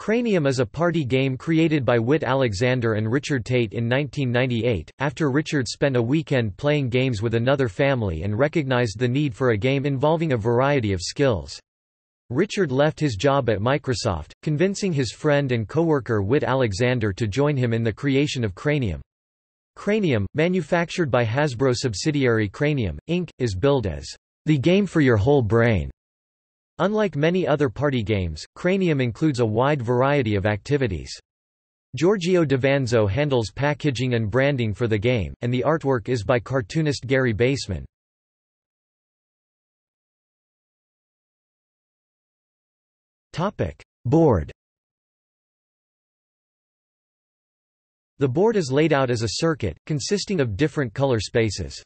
Cranium is a party game created by Whit Alexander and Richard Tait in 1998, after Richard spent a weekend playing games with another family and recognized the need for a game involving a variety of skills. Richard left his job at Microsoft, convincing his friend and coworker Whit Alexander to join him in the creation of Cranium. Cranium, manufactured by Hasbro subsidiary Cranium, Inc., is billed as the game for your whole brain. Unlike many other party games, Cranium includes a wide variety of activities. Giorgio Davanzo handles packaging and branding for the game, and the artwork is by cartoonist Gary Baseman. Board The board is laid out as a circuit, consisting of different color spaces.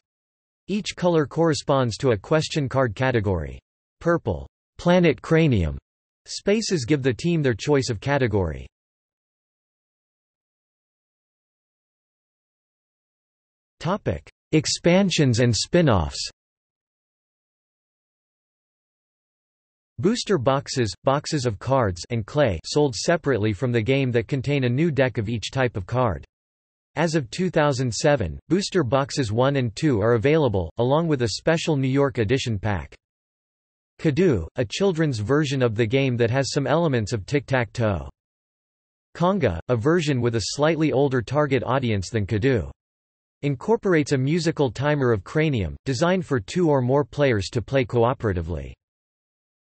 Each color corresponds to a question card category. Purple Planet Cranium spaces give the team their choice of category. Topic: Expansions and spin-offs. Booster boxes, boxes of cards and clay sold separately from the game that contain a new deck of each type of card. As of 2007, booster boxes 1 and 2 are available, along with a special New York edition pack. Cadoo, a children's version of the game that has some elements of tic-tac-toe. Conga, a version with a slightly older target audience than Cadoo. Incorporates a musical timer of Cranium, designed for two or more players to play cooperatively.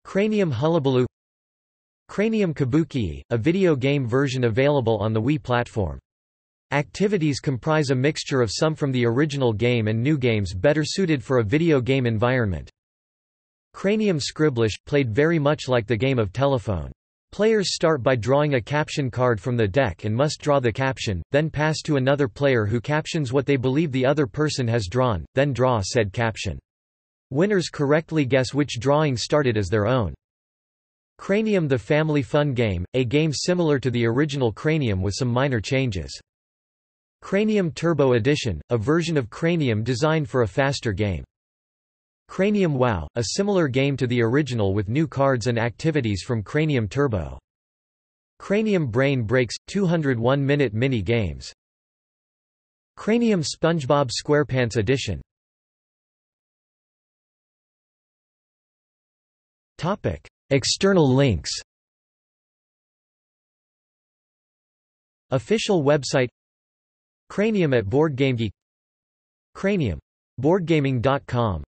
Cranium Hullabaloo Cranium Kabookii, a video game version available on the Wii platform. Activities comprise a mixture of some from the original game and new games better suited for a video game environment. Cranium Scribblish, played very much like the game of telephone. Players start by drawing a caption card from the deck and must draw the caption, then pass to another player who captions what they believe the other person has drawn, then draw said caption. Winners correctly guess which drawing started as their own. Cranium the Family Fun Game, a game similar to the original Cranium with some minor changes. Cranium Turbo Edition, a version of Cranium designed for a faster game. Cranium WoW, a similar game to the original with new cards and activities from Cranium Turbo. Cranium Brain Breaks, 201-minute mini-games. Cranium SpongeBob SquarePants Edition External links Official website Cranium at BoardGameGeek Cranium. BoardGaming.com